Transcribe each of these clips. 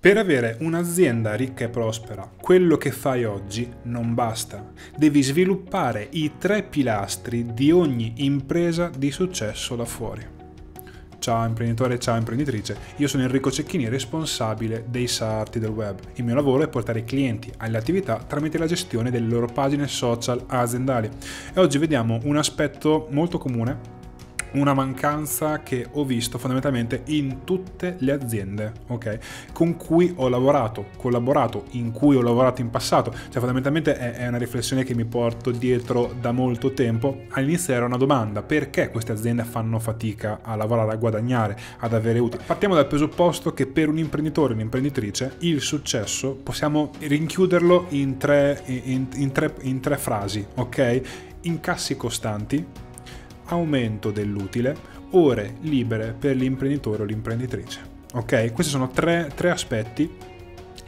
Per avere un'azienda ricca e prospera, quello che fai oggi non basta. Devi sviluppare i tre pilastri di ogni impresa di successo da fuori. Ciao imprenditore, ciao imprenditrice, io sono Enrico Cecchini, responsabile dei sarti del web. Il mio lavoro è portare i clienti alle attività tramite la gestione delle loro pagine social aziendali. E oggi vediamo un aspetto molto comune una mancanza che ho visto fondamentalmente in tutte le aziende ok? Con cui ho lavorato collaborato in cui ho lavorato in passato. Cioè fondamentalmente è, una riflessione che mi porto dietro da molto tempo. All'inizio era una domanda perché queste aziende fanno fatica a lavorare a guadagnare ad avere utili? Partiamo dal presupposto che per un imprenditore un'imprenditrice il successo possiamo rinchiuderlo in tre, in, in tre, in tre frasi ok? Incassi costanti aumento dell'utile, ore libere per l'imprenditore o l'imprenditrice. Ok? Questi sono tre, tre aspetti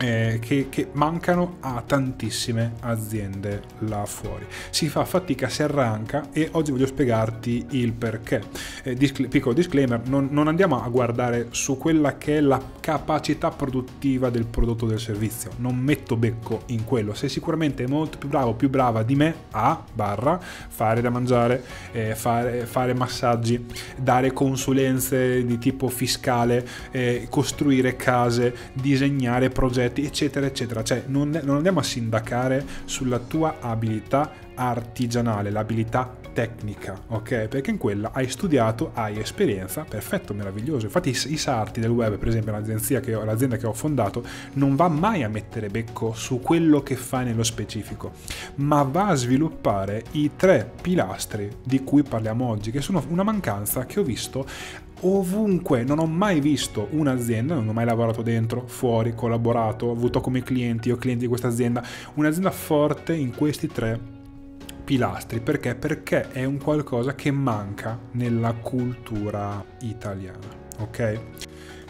eh, che, che, mancano a tantissime aziende là fuori. Si fa fatica, si arranca e oggi voglio spiegarti il perché. Eh, discl- piccolo disclaimer, non, non, andiamo a guardare su quella che è la capacità produttiva del prodotto o del servizio, non metto becco in quello, sei sicuramente molto più bravo, più brava di me a barra fare da mangiare, eh, fare, fare, massaggi, dare consulenze di tipo fiscale, eh, costruire case, disegnare progetti progetti, eccetera, eccetera. Cioè, non, non andiamo a sindacare sulla tua abilità artigianale, l'abilità tecnica, ok? Perché in quella hai studiato, hai esperienza, perfetto, meraviglioso. Infatti i, sarti del web, per esempio l'agenzia che ho, l'azienda che ho fondato, non va mai a mettere becco su quello che fai nello specifico, ma va a sviluppare i tre pilastri di cui parliamo oggi, che sono una mancanza che ho visto ovunque, non ho mai visto un'azienda, non ho mai lavorato dentro, fuori, collaborato, avuto come clienti o clienti di questa azienda, un'azienda forte in questi tre pilastri. Perché? Perché è un qualcosa che manca nella cultura italiana. Ok?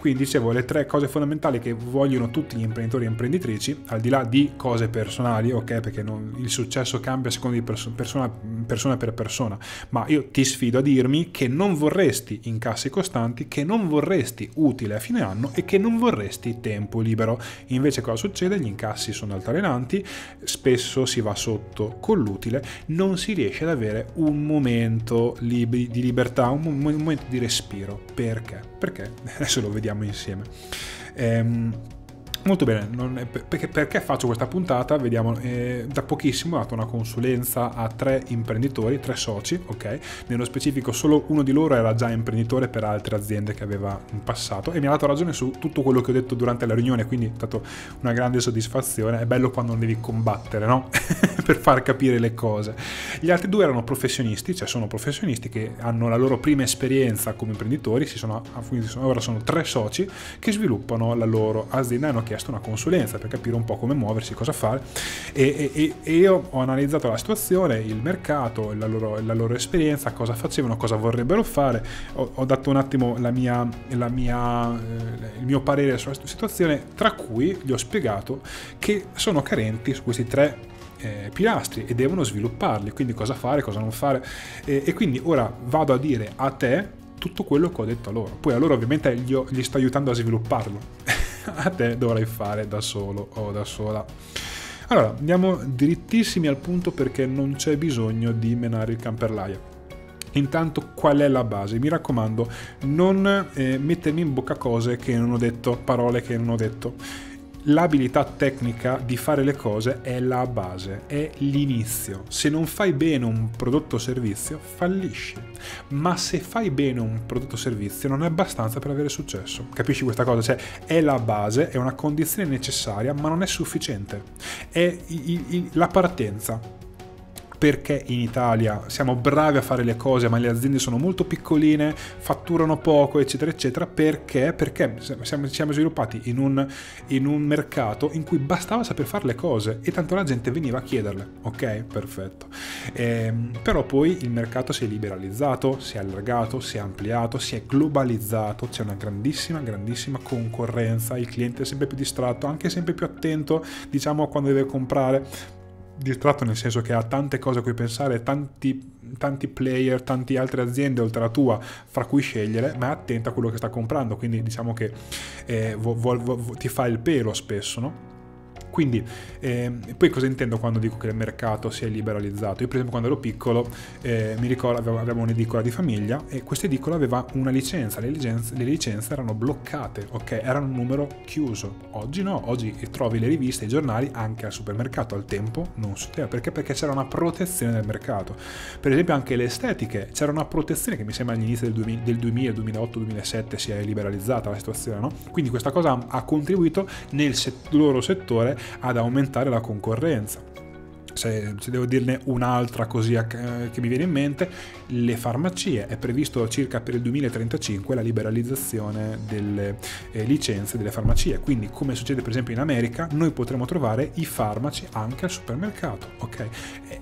Quindi dicevo le tre cose fondamentali che vogliono tutti gli imprenditori e imprenditrici, al di là di cose personali, ok? Perché non, il successo cambia secondo di perso- persona, persona, per persona, ma io ti sfido a dirmi che non vorresti incassi costanti, che non vorresti utile a fine anno e che non vorresti tempo libero. Invece cosa succede? Gli incassi sono altalenanti, spesso si va sotto con l'utile, non si riesce ad avere un momento lib- di libertà, un, un momento di respiro. Perché? Perché adesso lo vediamo vediamo insieme. Ehm, Molto bene, è, perché, perché, faccio questa puntata? Vediamo, eh, da pochissimo ho dato una consulenza a tre imprenditori, tre soci, ok? Nello specifico solo uno di loro era già imprenditore per altre aziende che aveva in passato e mi ha dato ragione su tutto quello che ho detto durante la riunione, quindi è stata una grande soddisfazione. È bello quando non devi combattere, no? per far capire le cose. Gli altri due erano professionisti, cioè sono professionisti che hanno la loro prima esperienza come imprenditori, si sono, ora sono tre soci che sviluppano la loro azienda e hanno chiesto una consulenza per capire un po' come muoversi, cosa fare e, e, e io ho analizzato la situazione, il mercato, la loro, la loro esperienza, cosa facevano, cosa vorrebbero fare, ho, ho dato un attimo la mia, la mia, eh, il mio parere sulla situazione, tra cui gli ho spiegato che sono carenti su questi tre eh, pilastri e devono svilupparli, quindi cosa fare, cosa non fare. E, e, quindi ora vado a dire a te tutto quello che ho detto a loro. Poi a loro ovviamente gli, gli sto aiutando a svilupparlo. a te dovrai fare da solo o da sola. Allora, andiamo drittissimi al punto perché non c'è bisogno di menare il camperlaio. Intanto qual è la base? Mi raccomando, non eh, mettermi in bocca cose che non ho detto, parole che non ho detto l'abilità tecnica di fare le cose è la base, è l'inizio. Se non fai bene un prodotto o servizio, fallisci. Ma se fai bene un prodotto o servizio non è abbastanza per avere successo. Capisci questa cosa? Cioè, è la base, è una condizione necessaria, ma non è sufficiente. È la partenza perché in Italia siamo bravi a fare le cose ma le aziende sono molto piccoline, fatturano poco eccetera eccetera, perché? Perché siamo, siamo sviluppati in un, in un mercato in cui bastava saper fare le cose e tanto la gente veniva a chiederle, ok? Perfetto. Eh, però poi il mercato si è liberalizzato, si è allargato, si è ampliato, si è globalizzato, c'è una grandissima, grandissima concorrenza, il cliente è sempre più distratto, anche sempre più attento, diciamo, quando deve comprare distratto nel senso che ha tante cose a cui pensare, tanti, tanti player, tante altre aziende oltre alla tua fra cui scegliere, ma è attenta a quello che sta comprando, quindi diciamo che eh, vo, vo, vo, ti fa il pelo spesso, no? Quindi, eh, poi cosa intendo quando dico che il mercato si è liberalizzato? Io per esempio quando ero piccolo eh, mi ricordo avevamo un'edicola di famiglia e questa edicola aveva una licenza, le licenze, le licenze erano bloccate, ok? Erano un numero chiuso. Oggi no, oggi trovi le riviste i giornali anche al supermercato, al tempo non succedeva, perché? Perché c'era una protezione del mercato. Per esempio anche le estetiche, c'era una protezione che mi sembra all'inizio del 2000, del 2000 2008, 2007 si è liberalizzata la situazione, no? Quindi questa cosa ha contribuito nel set- loro settore ad aumentare la concorrenza se, se, devo dirne un'altra così a, che mi viene in mente, le farmacie. È previsto circa per il 2035 la liberalizzazione delle eh, licenze delle farmacie. Quindi, come succede per esempio in America, noi potremo trovare i farmaci anche al supermercato. Ok?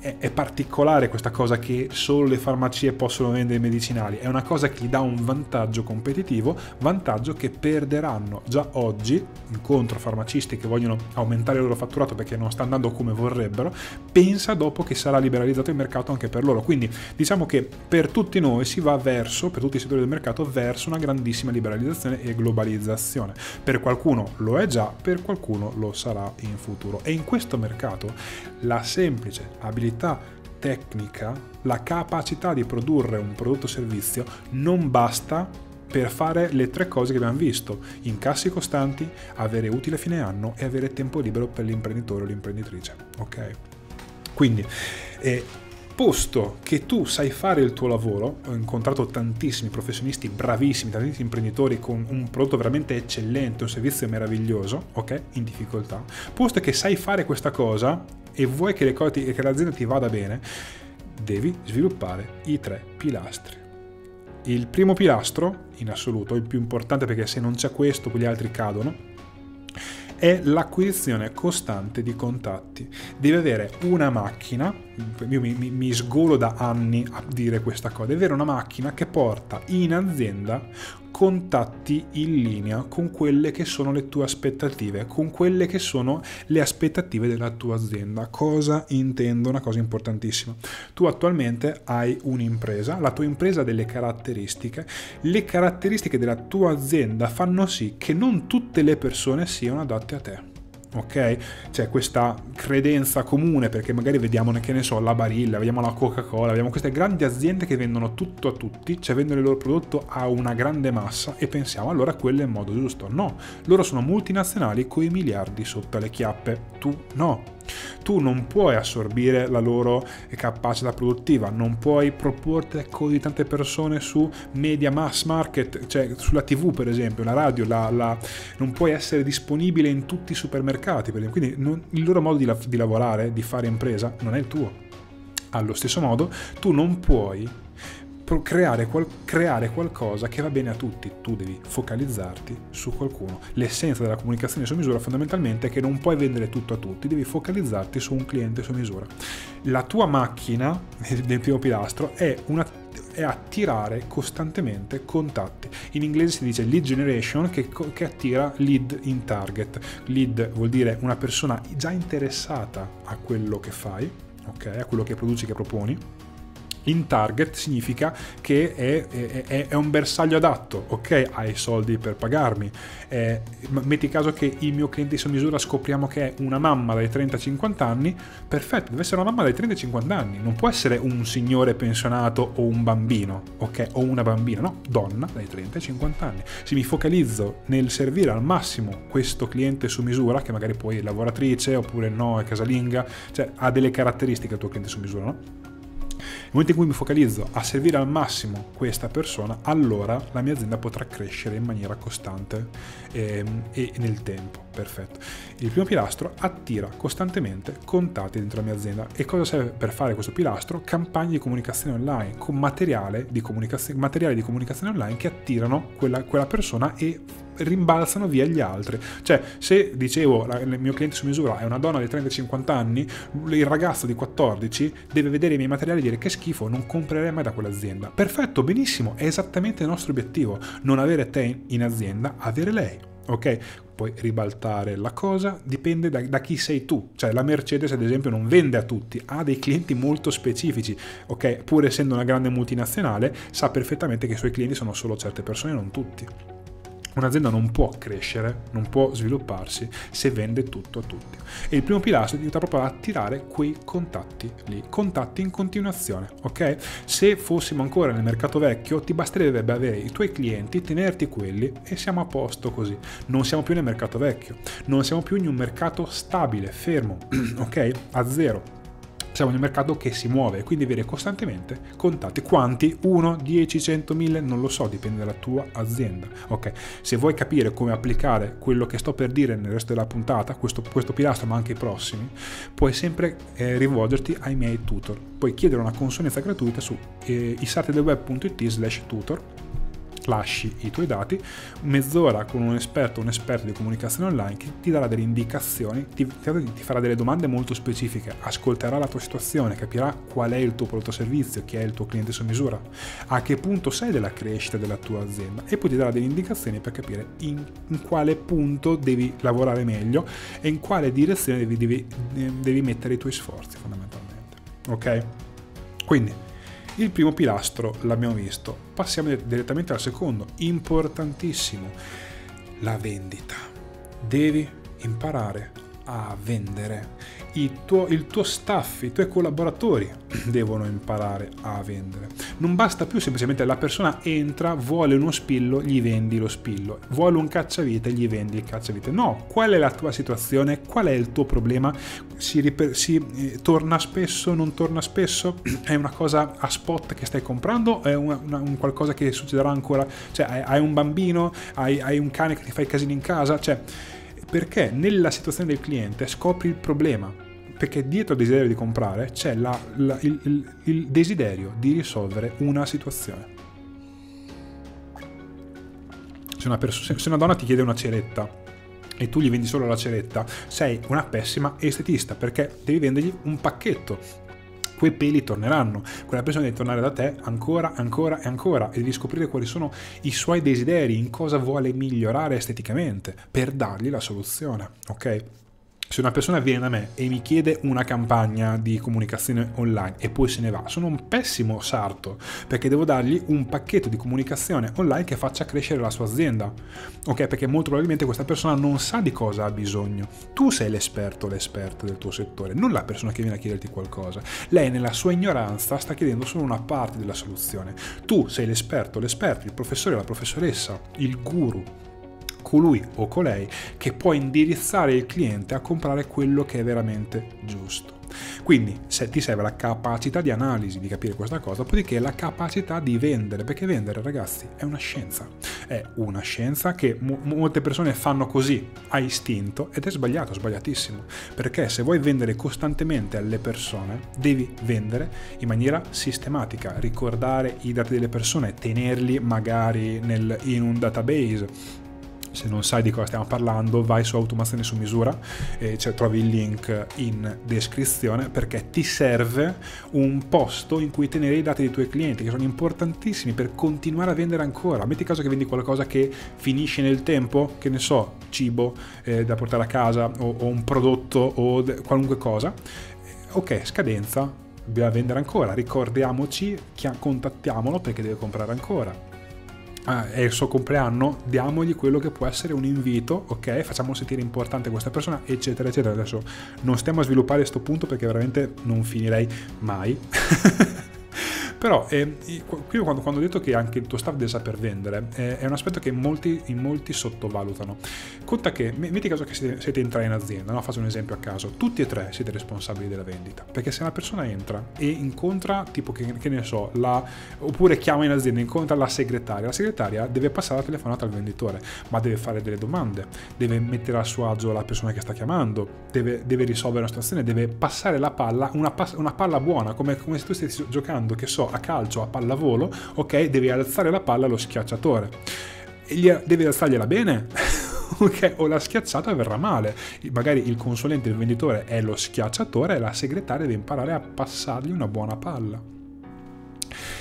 È, è particolare questa cosa che solo le farmacie possono vendere i medicinali. È una cosa che gli dà un vantaggio competitivo, vantaggio che perderanno già oggi incontro farmacisti che vogliono aumentare il loro fatturato perché non sta andando come vorrebbero pensa dopo che sarà liberalizzato il mercato anche per loro. Quindi diciamo che per tutti noi si va verso, per tutti i settori del mercato, verso una grandissima liberalizzazione e globalizzazione. Per qualcuno lo è già, per qualcuno lo sarà in futuro. E in questo mercato la semplice abilità tecnica, la capacità di produrre un prodotto o servizio non basta per fare le tre cose che abbiamo visto, incassi costanti, avere utile a fine anno e avere tempo libero per l'imprenditore o l'imprenditrice. Ok? Quindi, eh, posto che tu sai fare il tuo lavoro, ho incontrato tantissimi professionisti bravissimi, tantissimi imprenditori con un prodotto veramente eccellente, un servizio meraviglioso, ok? In difficoltà. Posto che sai fare questa cosa e vuoi che, ti, che l'azienda ti vada bene, devi sviluppare i tre pilastri. Il primo pilastro, in assoluto, il più importante perché se non c'è questo, gli altri cadono, è l'acquisizione costante di contatti. Devi avere una macchina, io mi, mi, mi sgolo da anni a dire questa cosa, devi avere una macchina che porta in azienda contatti in linea con quelle che sono le tue aspettative, con quelle che sono le aspettative della tua azienda. Cosa intendo? Una cosa importantissima. Tu attualmente hai un'impresa, la tua impresa ha delle caratteristiche, le caratteristiche della tua azienda fanno sì che non tutte le persone siano adatte a te ok? C'è questa credenza comune perché magari vediamo, che ne so, la Barilla, vediamo la Coca-Cola, vediamo queste grandi aziende che vendono tutto a tutti, cioè vendono il loro prodotto a una grande massa e pensiamo allora quello è il modo giusto. No, loro sono multinazionali con i miliardi sotto le chiappe, tu no tu non puoi assorbire la loro capacità produttiva, non puoi proporti così tante persone su media mass market, cioè sulla tv per esempio, la radio, la, la, non puoi essere disponibile in tutti i supermercati, quindi non, il loro modo di, di lavorare, di fare impresa, non è il tuo. Allo stesso modo, tu non puoi creare, qual- creare, qualcosa che va bene a tutti, tu devi focalizzarti su qualcuno. L'essenza della comunicazione su misura fondamentalmente è che non puoi vendere tutto a tutti, devi focalizzarti su un cliente su misura. La tua macchina del primo pilastro è una è attirare costantemente contatti. In inglese si dice lead generation che, che, attira lead in target. Lead vuol dire una persona già interessata a quello che fai, okay? a quello che produci, che proponi in target significa che è, è, è, un bersaglio adatto, ok? Hai soldi per pagarmi. Eh, metti caso che il mio cliente su misura scopriamo che è una mamma dai 30-50 anni, perfetto, deve essere una mamma dai 30-50 anni, non può essere un signore pensionato o un bambino, ok? O una bambina, no, donna dai 30-50 anni. Se mi focalizzo nel servire al massimo questo cliente su misura, che magari poi è lavoratrice oppure no, è casalinga, cioè ha delle caratteristiche il tuo cliente su misura, no? Nel momento in cui mi focalizzo a servire al massimo questa persona, allora la mia azienda potrà crescere in maniera costante e, ehm, e nel tempo. Perfetto. Il primo pilastro attira costantemente contatti dentro la mia azienda. E cosa serve per fare questo pilastro? Campagne di comunicazione online con materiale di comunicazione, materiali di comunicazione online che attirano quella, quella persona e rimbalzano via gli altri. Cioè, se dicevo il mio cliente su misura è una donna di 30-50 anni, il ragazzo di 14 deve vedere i miei materiali e dire che schifo, non comprerei mai da quell'azienda. Perfetto, benissimo, è esattamente il nostro obiettivo, non avere te in azienda, avere lei. Ok? Puoi ribaltare la cosa, dipende da, da, chi sei tu. Cioè la Mercedes ad esempio non vende a tutti, ha dei clienti molto specifici, ok? Pur essendo una grande multinazionale, sa perfettamente che i suoi clienti sono solo certe persone, non tutti. Un'azienda non può crescere, non può svilupparsi se vende tutto a tutti. E il primo pilastro aiuta proprio a attirare quei contatti lì, contatti in continuazione, ok? Se fossimo ancora nel mercato vecchio, ti basterebbe avere i tuoi clienti, tenerti quelli e siamo a posto così. Non siamo più nel mercato vecchio, non siamo più in un mercato stabile, fermo, ok? A zero siamo nel mercato che si muove, quindi avere costantemente contatti. Quanti? 1, 10, 100, 1000? Non lo so, dipende dalla tua azienda. Ok, se vuoi capire come applicare quello che sto per dire nel resto della puntata, questo, questo pilastro ma anche i prossimi, puoi sempre eh, rivolgerti ai miei tutor. Puoi chiedere una consulenza gratuita su eh, isartedelweb.it slash tutor lasci i tuoi dati, mezz'ora con un esperto, un esperto di comunicazione online che ti darà delle indicazioni, ti, ti, farà delle domande molto specifiche, ascolterà la tua situazione, capirà qual è il tuo prodotto servizio, chi è il tuo cliente su misura, a che punto sei della crescita della tua azienda e poi ti darà delle indicazioni per capire in, in quale punto devi lavorare meglio e in quale direzione devi, devi, devi mettere i tuoi sforzi fondamentalmente. Ok? Quindi il primo pilastro l'abbiamo visto, passiamo direttamente al secondo, importantissimo, la vendita. Devi imparare a vendere. Tuo, il tuo, staff, i tuoi collaboratori devono imparare a vendere. Non basta più semplicemente la persona entra, vuole uno spillo, gli vendi lo spillo. Vuole un cacciavite, gli vendi il cacciavite. No, qual è la tua situazione? Qual è il tuo problema? Si, si eh, torna spesso, non torna spesso? È una cosa a spot che stai comprando? È una, una, un qualcosa che succederà ancora? Cioè, hai, hai un bambino? Hai, hai un cane che ti fa i casini in casa? Cioè, perché nella situazione del cliente scopri il problema, perché dietro il desiderio di comprare c'è la, la, il, il, il desiderio di risolvere una situazione. Se una, perso- se una donna ti chiede una ceretta e tu gli vendi solo la ceretta, sei una pessima estetista perché devi vendergli un pacchetto quei peli torneranno. Quella persona deve tornare da te ancora, ancora e ancora e devi scoprire quali sono i suoi desideri, in cosa vuole migliorare esteticamente per dargli la soluzione, ok? Se una persona viene da me e mi chiede una campagna di comunicazione online e poi se ne va, sono un pessimo sarto perché devo dargli un pacchetto di comunicazione online che faccia crescere la sua azienda. Ok? Perché molto probabilmente questa persona non sa di cosa ha bisogno. Tu sei l'esperto l'esperta del tuo settore, non la persona che viene a chiederti qualcosa. Lei nella sua ignoranza sta chiedendo solo una parte della soluzione. Tu sei l'esperto, l'esperto, il professore, la professoressa, il guru colui o colei che può indirizzare il cliente a comprare quello che è veramente giusto. Quindi se ti serve la capacità di analisi, di capire questa cosa, dopodiché la capacità di vendere, perché vendere ragazzi è una scienza, è una scienza che mo- molte persone fanno così a istinto ed è sbagliato, sbagliatissimo, perché se vuoi vendere costantemente alle persone devi vendere in maniera sistematica, ricordare i dati delle persone, tenerli magari nel, in un database, se non sai di cosa stiamo parlando, vai su automazione su misura e cioè, trovi il link in descrizione perché ti serve un posto in cui tenere i dati dei tuoi clienti che sono importantissimi per continuare a vendere ancora. Metti caso che vendi qualcosa che finisce nel tempo, che ne so, cibo eh, da portare a casa o, o un prodotto o qualunque cosa. Ok, scadenza, dobbiamo vendere ancora, ricordiamoci, contattiamolo perché deve comprare ancora ah, è il suo compleanno, diamogli quello che può essere un invito, ok? Facciamo sentire importante questa persona, eccetera, eccetera. Adesso non stiamo a sviluppare questo punto perché veramente non finirei mai. Però eh, qui quando, quando, ho detto che anche il tuo staff deve saper vendere, eh, è un aspetto che molti, in molti, sottovalutano. Conta che, metti caso che siete, siete in in azienda, no? faccio un esempio a caso, tutti e tre siete responsabili della vendita, perché se una persona entra e incontra, tipo che, che ne so, la, oppure chiama in azienda, incontra la segretaria, la segretaria deve passare la telefonata al venditore, ma deve fare delle domande, deve mettere a suo agio la persona che sta chiamando, deve, deve risolvere una situazione, deve passare la palla, una, una palla buona, come, come se tu stessi giocando, che so, a calcio, a pallavolo, ok, devi alzare la palla allo schiacciatore. E devi alzargliela bene? ok, o la schiacciata verrà male. Magari il consulente, il venditore è lo schiacciatore e la segretaria deve imparare a passargli una buona palla.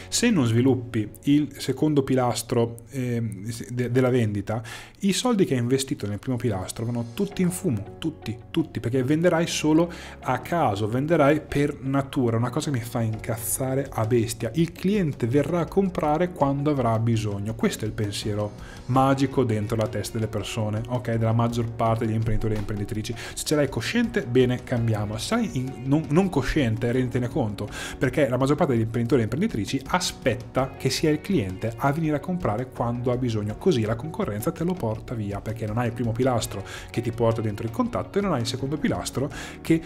Se non sviluppi il secondo pilastro eh, de- della vendita, i soldi che hai investito nel primo pilastro vanno tutti in fumo, tutti, tutti, perché venderai solo a caso, venderai per natura, una cosa che mi fa incazzare a bestia. Il cliente verrà a comprare quando avrà bisogno. Questo è il pensiero magico dentro la testa delle persone, ok? Della maggior parte degli imprenditori e imprenditrici. Se ce l'hai cosciente, bene, cambiamo. Se sei non, non cosciente, renditene conto, perché la maggior parte degli imprenditori e imprenditrici aspetta che sia il cliente a venire a comprare quando ha bisogno, così la concorrenza te lo porta via, perché non hai il primo pilastro che ti porta dentro il contatto e non hai il secondo pilastro che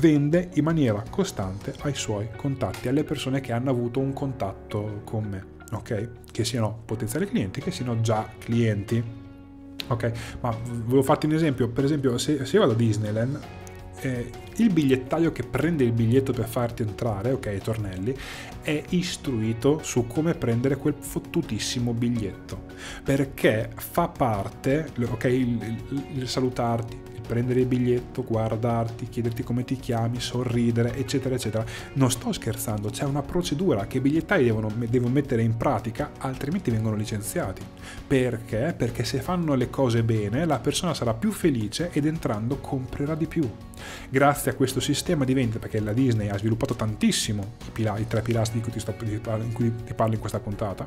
vende in maniera costante ai suoi contatti, alle persone che hanno avuto un contatto con me, ok? Che siano potenziali clienti, che siano già clienti. Ok, ma volevo farti un esempio, per esempio se, se io vado a Disneyland, eh, il bigliettaio che prende il biglietto per farti entrare, ok, i tornelli, è istruito su come prendere quel fottutissimo biglietto, perché fa parte, ok, il, il, il salutarti, prendere il biglietto, guardarti, chiederti come ti chiami, sorridere, eccetera, eccetera. Non sto scherzando, c'è una procedura che i bigliettai devono, devono mettere in pratica, altrimenti vengono licenziati. Perché? Perché se fanno le cose bene, la persona sarà più felice ed entrando comprerà di più. Grazie a questo sistema di vendita, perché la Disney ha sviluppato tantissimo i, pila- i tre pilastri di cui ti, sto, di cui ti parlo in questa puntata,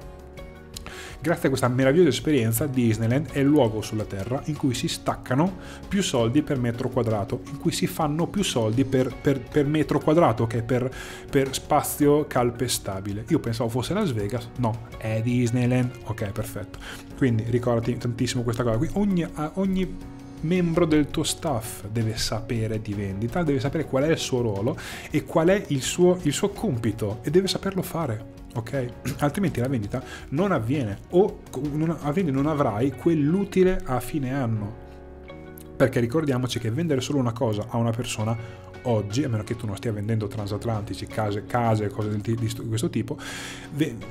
Grazie a questa meravigliosa esperienza, Disneyland è il luogo sulla Terra in cui si staccano più soldi per metro quadrato, in cui si fanno più soldi per, per, per metro quadrato che per, per spazio calpestabile. Io pensavo fosse Las Vegas, no, è Disneyland. Ok, perfetto. Quindi ricordati tantissimo questa cosa qui. Ogni, ogni membro del tuo staff deve sapere di vendita, deve sapere qual è il suo ruolo e qual è il suo, il suo compito e deve saperlo fare ok? Altrimenti la vendita non avviene o non, non avrai quell'utile a fine anno. Perché ricordiamoci che vendere solo una cosa a una persona oggi, a meno che tu non stia vendendo transatlantici, case, case cose di, di questo tipo,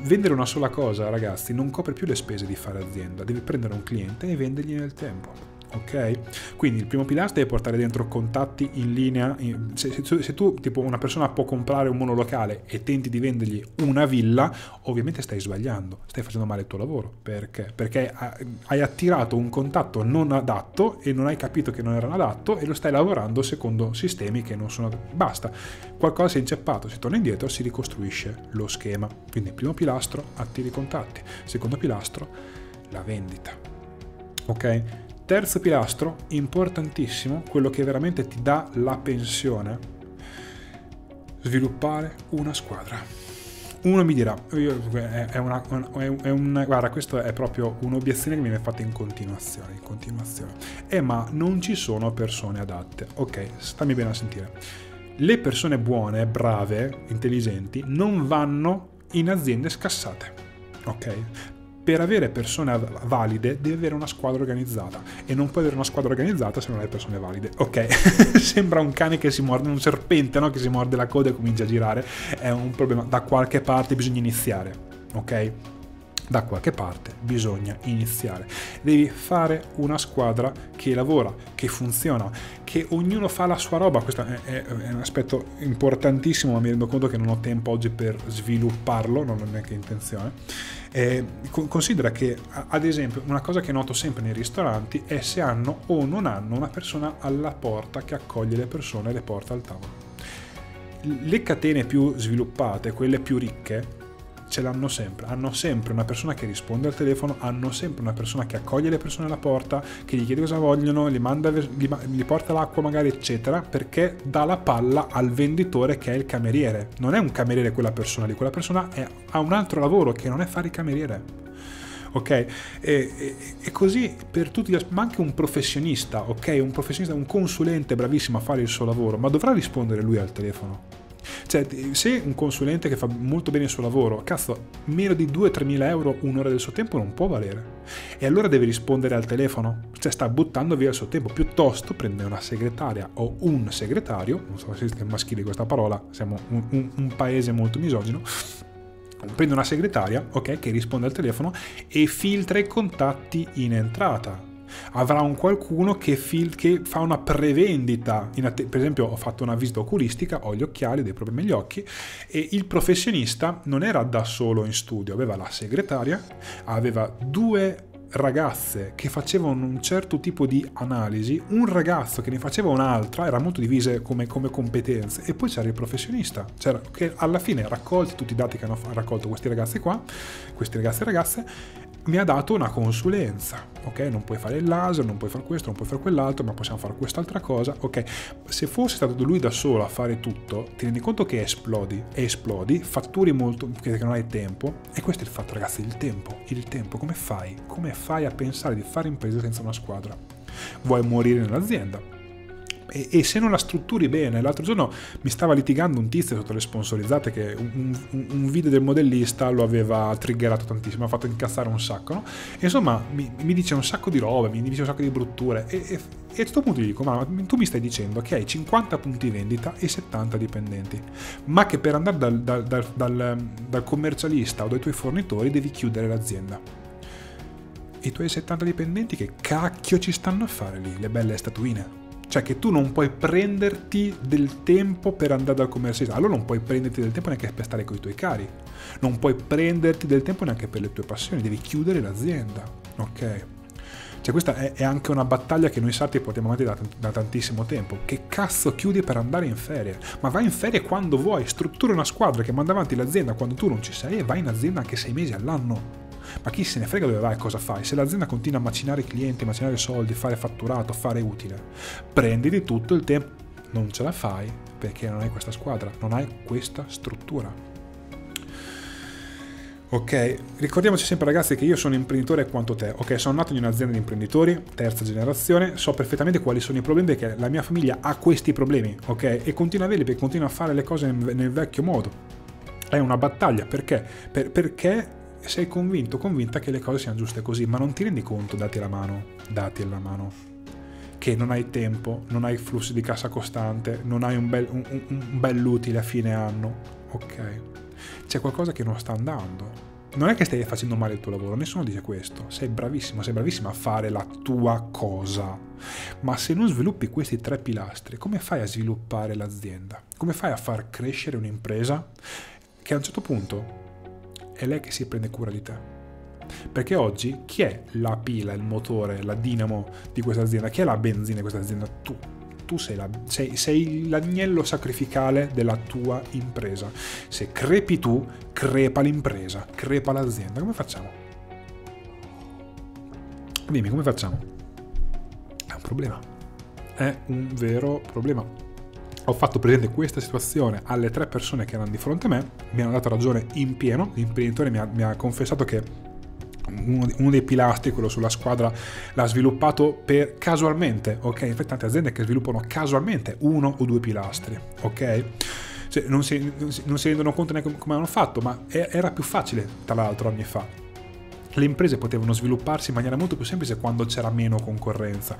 vendere una sola cosa, ragazzi, non copre più le spese di fare azienda. Devi prendere un cliente e vendergli nel tempo ok? Quindi il primo pilastro è portare dentro contatti in linea. Se, se, tu, se, tu, tipo, una persona può comprare un monolocale e tenti di vendergli una villa, ovviamente stai sbagliando, stai facendo male il tuo lavoro. Perché? Perché hai attirato un contatto non adatto e non hai capito che non era adatto e lo stai lavorando secondo sistemi che non sono... Basta, qualcosa si è inceppato, si torna indietro, si ricostruisce lo schema. Quindi primo pilastro, attiri contatti. Secondo pilastro, la vendita. Ok? Terzo pilastro, importantissimo, quello che veramente ti dà la pensione, sviluppare una squadra. Uno mi dirà, è una, è una, guarda, questa è proprio un'obiezione che mi viene fatta in continuazione, in continuazione. Eh, ma non ci sono persone adatte. Ok, stammi bene a sentire. Le persone buone, brave, intelligenti, non vanno in aziende scassate. Ok? Per avere persone valide devi avere una squadra organizzata e non puoi avere una squadra organizzata se non hai persone valide. Ok, sembra un cane che si morde, un serpente no? che si morde la coda e comincia a girare, è un problema, da qualche parte bisogna iniziare, ok? da qualche parte bisogna iniziare. Devi fare una squadra che lavora, che funziona, che ognuno fa la sua roba. Questo è, è, è un aspetto importantissimo, ma mi rendo conto che non ho tempo oggi per svilupparlo, non ho neanche intenzione. Eh, considera che, ad esempio, una cosa che noto sempre nei ristoranti è se hanno o non hanno una persona alla porta che accoglie le persone e le porta al tavolo. Le catene più sviluppate, quelle più ricche, ce l'hanno sempre, hanno sempre una persona che risponde al telefono, hanno sempre una persona che accoglie le persone alla porta, che gli chiede cosa vogliono, gli, manda, gli, gli porta l'acqua magari eccetera, perché dà la palla al venditore che è il cameriere. Non è un cameriere quella persona lì, quella persona è, ha un altro lavoro che non è fare il cameriere. Ok? E, e, e, così per tutti gli ma anche un professionista, ok? Un professionista, un consulente bravissimo a fare il suo lavoro, ma dovrà rispondere lui al telefono cioè, se un consulente che fa molto bene il suo lavoro, cazzo, meno di 2-3 mila euro un'ora del suo tempo non può valere. E allora deve rispondere al telefono, cioè sta buttando via il suo tempo. Piuttosto prende una segretaria o un segretario, non so se esiste maschile questa parola, siamo un, un, un paese molto misogino, prende una segretaria, ok, che risponde al telefono e filtra i contatti in entrata avrà un qualcuno che, fil- che fa una prevendita. Att- per esempio, ho fatto una visita oculistica, ho gli occhiali, ho dei problemi agli occhi, e il professionista non era da solo in studio, aveva la segretaria, aveva due ragazze che facevano un certo tipo di analisi, un ragazzo che ne faceva un'altra, era molto divise come, come competenze, e poi c'era il professionista, c'era, che alla fine raccolti tutti i dati che hanno raccolto questi ragazzi qua, questi ragazzi e ragazze, mi ha dato una consulenza, ok? Non puoi fare il laser, non puoi fare questo, non puoi fare quell'altro, ma possiamo fare quest'altra cosa, ok? Se fosse stato lui da solo a fare tutto, ti rendi conto che esplodi, esplodi, fatturi molto, perché non hai tempo, e questo è il fatto ragazzi, il tempo, il tempo, come fai? Come fai a pensare di fare impresa senza una squadra? Vuoi morire nell'azienda? E, e, se non la strutturi bene, l'altro giorno mi stava litigando un tizio sotto le sponsorizzate che un, un, un video del modellista lo aveva triggerato tantissimo, ha fatto incazzare un sacco, no? E insomma mi, mi, dice un sacco di robe, mi dice un sacco di brutture e, e, e a questo punto gli dico, ma tu mi stai dicendo che hai 50 punti vendita e 70 dipendenti, ma che per andare dal, dal, dal, dal commercialista o dai tuoi fornitori devi chiudere l'azienda i tuoi 70 dipendenti che cacchio ci stanno a fare lì, le belle statuine? Cioè che tu non puoi prenderti del tempo per andare dal commercialista, allora non puoi prenderti del tempo neanche per stare con i tuoi cari, non puoi prenderti del tempo neanche per le tue passioni, devi chiudere l'azienda, ok? Cioè questa è, è anche una battaglia che noi sarti portiamo avanti da, da, tantissimo tempo. Che cazzo chiudi per andare in ferie? Ma vai in ferie quando vuoi, struttura una squadra che manda avanti l'azienda quando tu non ci sei e vai in azienda anche sei mesi all'anno. Ma chi se ne frega dove vai e cosa fai? Se l'azienda continua a macinare clienti, macinare soldi, fare fatturato, fare utile, prenditi tutto il tempo. Non ce la fai perché non hai questa squadra, non hai questa struttura. Ok, ricordiamoci sempre ragazzi che io sono imprenditore quanto te, ok, sono nato in un'azienda di imprenditori, terza generazione, so perfettamente quali sono i problemi perché la mia famiglia ha questi problemi, ok, e continua a averli perché continua a fare le cose nel, vecchio modo. È una battaglia, perché? Per, perché sei convinto, convinta che le cose siano giuste così, ma non ti rendi conto, dati alla mano, dati alla mano, che non hai tempo, non hai flussi di cassa costante, non hai un bel, un, un bell'utile a fine anno, ok? C'è qualcosa che non sta andando. Non è che stai facendo male il tuo lavoro, nessuno dice questo. Sei bravissimo, sei bravissimo a fare la tua cosa. Ma se non sviluppi questi tre pilastri, come fai a sviluppare l'azienda? Come fai a far crescere un'impresa che a un certo punto è lei che si prende cura di te. Perché oggi chi è la pila, il motore, la dinamo di questa azienda? Chi è la benzina di questa azienda? Tu. Tu sei, la, sei, sei l'agnello sacrificale della tua impresa. Se crepi tu, crepa l'impresa, crepa l'azienda. Come facciamo? Dimmi, come facciamo? È un problema. È un vero problema ho fatto presente questa situazione alle tre persone che erano di fronte a me, mi hanno dato ragione in pieno, l'imprenditore mi ha, mi ha confessato che uno, dei pilastri, quello sulla squadra, l'ha sviluppato per casualmente, ok? Infatti tante aziende che sviluppano casualmente uno o due pilastri, ok? Cioè, non, si, non si rendono conto neanche come hanno fatto, ma era più facile, tra l'altro, anni fa le imprese potevano svilupparsi in maniera molto più semplice quando c'era meno concorrenza.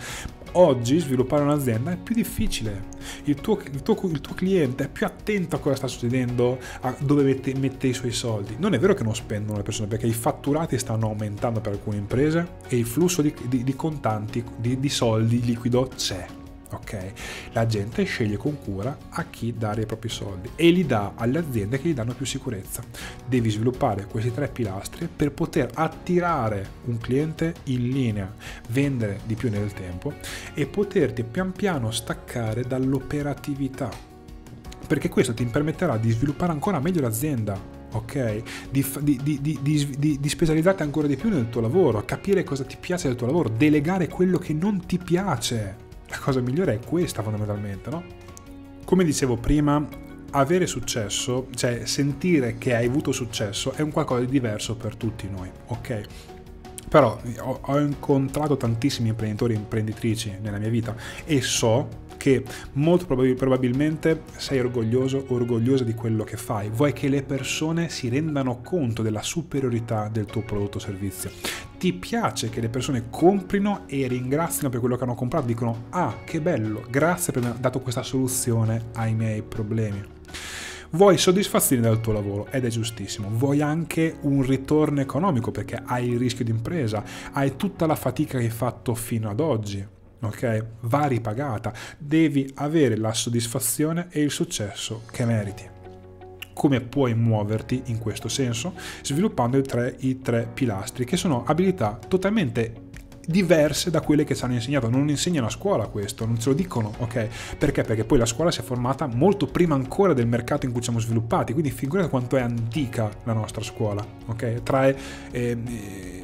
Oggi sviluppare un'azienda è più difficile, il tuo, il tuo, il tuo cliente è più attento a cosa sta succedendo, a dove mette, mette, i suoi soldi. Non è vero che non spendono le persone perché i fatturati stanno aumentando per alcune imprese e il flusso di, di, di contanti, di, di soldi liquido c'è ok? La gente sceglie con cura a chi dare i propri soldi e li dà alle aziende che gli danno più sicurezza. Devi sviluppare questi tre pilastri per poter attirare un cliente in linea, vendere di più nel tempo e poterti pian piano staccare dall'operatività. Perché questo ti permetterà di sviluppare ancora meglio l'azienda, ok? Di, di, di, di, specializzarti ancora di più nel tuo lavoro, capire cosa ti piace del tuo lavoro, delegare quello che non ti piace la cosa migliore è questa fondamentalmente, no? Come dicevo prima, avere successo, cioè sentire che hai avuto successo, è un qualcosa di diverso per tutti noi, ok? Però ho, incontrato tantissimi imprenditori e imprenditrici nella mia vita e so che molto probabilmente sei orgoglioso o orgogliosa di quello che fai, vuoi che le persone si rendano conto della superiorità del tuo prodotto o servizio. Ti piace che le persone comprino e ringraziano per quello che hanno comprato, dicono ah che bello, grazie per aver dato questa soluzione ai miei problemi. Vuoi soddisfazione dal tuo lavoro ed è giustissimo, vuoi anche un ritorno economico perché hai il rischio di impresa, hai tutta la fatica che hai fatto fino ad oggi, ok? Va ripagata, devi avere la soddisfazione e il successo che meriti. Come puoi muoverti in questo senso, sviluppando i tre, i tre pilastri, che sono abilità totalmente diverse da quelle che ci hanno insegnato. Non insegnano a scuola questo, non ce lo dicono, ok? Perché? Perché poi la scuola si è formata molto prima ancora del mercato in cui siamo sviluppati, quindi figurate quanto è antica la nostra scuola, ok? Trae eh,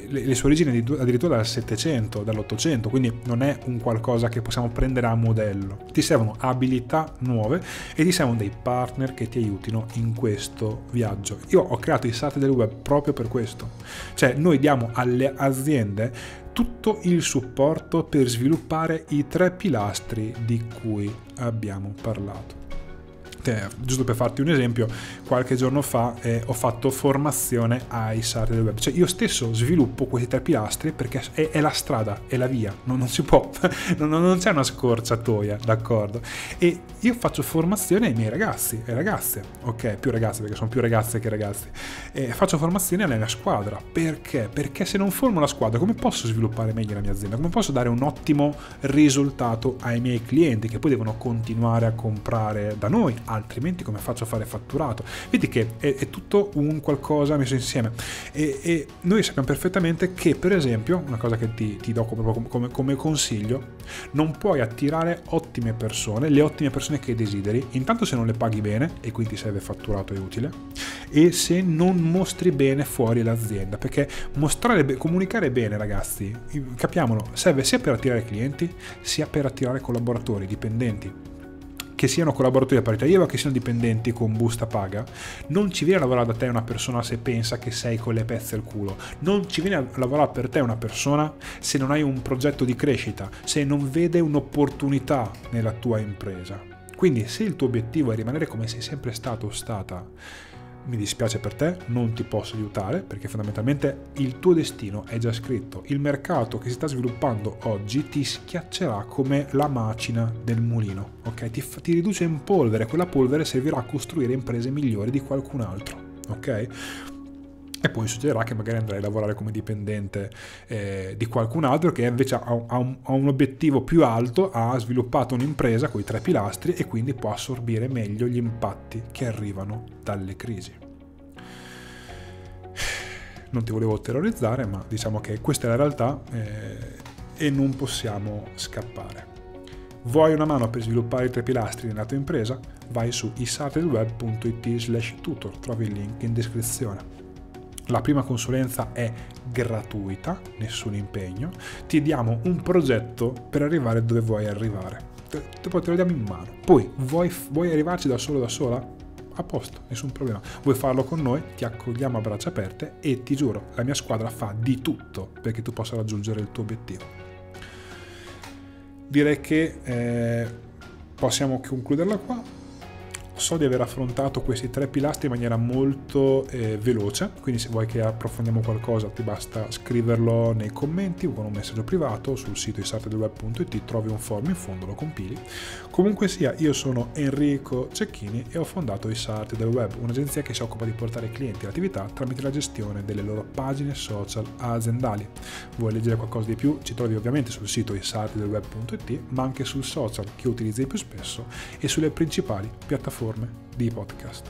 le, le, sue origini addirittura dal 700, dall'800, quindi non è un qualcosa che possiamo prendere a modello. Ti servono abilità nuove e ti servono dei partner che ti aiutino in questo viaggio. Io ho creato i sati del web proprio per questo. Cioè noi diamo alle aziende tutto il supporto per sviluppare i tre pilastri di cui abbiamo parlato. Eh, giusto per farti un esempio, qualche giorno fa eh, ho fatto formazione ai sarti del web. Cioè io stesso sviluppo questi tre pilastri perché è, è la strada, è la via, non, non si può, non, non, c'è una scorciatoia, d'accordo? E io faccio formazione ai miei ragazzi e ragazze, ok? Più ragazze perché sono più ragazze che ragazzi. E faccio formazione alla mia squadra. Perché? Perché se non formo la squadra come posso sviluppare meglio la mia azienda? Come posso dare un ottimo risultato ai miei clienti che poi devono continuare a comprare da noi? Altrimenti come faccio a fare fatturato? Vedi che è, è tutto un qualcosa messo insieme. E, e, noi sappiamo perfettamente che per esempio, una cosa che ti, ti do come, come, come consiglio, non puoi attirare ottime persone, le ottime persone che desideri, intanto se non le paghi bene e quindi serve fatturato e utile, e se non mostri bene fuori l'azienda, perché mostrare, comunicare bene ragazzi, capiamolo, serve sia per attirare clienti sia per attirare collaboratori, dipendenti che siano collaboratori a parità. IVA, che siano dipendenti con busta paga, non ci viene a lavorare da te una persona se pensa che sei con le pezze al culo, non ci viene a lavorare per te una persona se non hai un progetto di crescita, se non vede un'opportunità nella tua impresa. Quindi se il tuo obiettivo è rimanere come sei sempre stato o stata, mi dispiace per te, non ti posso aiutare perché fondamentalmente il tuo destino è già scritto. Il mercato che si sta sviluppando oggi ti schiaccerà come la macina del mulino, ok? Ti, ti riduce in polvere, quella polvere servirà a costruire imprese migliori di qualcun altro, ok? E poi succederà che magari andrai a lavorare come dipendente eh, di qualcun altro che invece ha, un, ha, un, obiettivo più alto, ha sviluppato un'impresa con i tre pilastri e quindi può assorbire meglio gli impatti che arrivano dalle crisi. Non ti volevo terrorizzare, ma diciamo che questa è la realtà eh, e non possiamo scappare. Vuoi una mano per sviluppare i tre pilastri nella tua impresa? Vai su isartedweb.it slash tutor, trovi il link in descrizione. La prima consulenza è gratuita, nessun impegno. Ti diamo un progetto per arrivare dove vuoi arrivare. Te, te lo diamo in mano. Poi vuoi, vuoi arrivarci da solo da sola? a posto, nessun problema. Vuoi farlo con noi? Ti accogliamo a braccia aperte e ti giuro, la mia squadra fa di tutto perché tu possa raggiungere il tuo obiettivo. Direi che eh, possiamo concluderla qua so di aver affrontato questi tre pilastri in maniera molto eh, veloce, quindi se vuoi che approfondiamo qualcosa ti basta scriverlo nei commenti o con un messaggio privato sul sito isartedelweb.it, trovi un form in fondo, lo compili. Comunque sia, io sono Enrico Cecchini e ho fondato Isarte del Web, un'agenzia che si occupa di portare clienti all'attività tramite la gestione delle loro pagine social aziendali. Vuoi leggere qualcosa di più? Ci trovi ovviamente sul sito isartedelweb.it, ma anche sul social che utilizzi più spesso e sulle principali piattaforme piattaforme di podcast.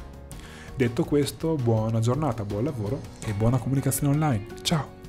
Detto questo, buona giornata, buon lavoro e buona comunicazione online. Ciao!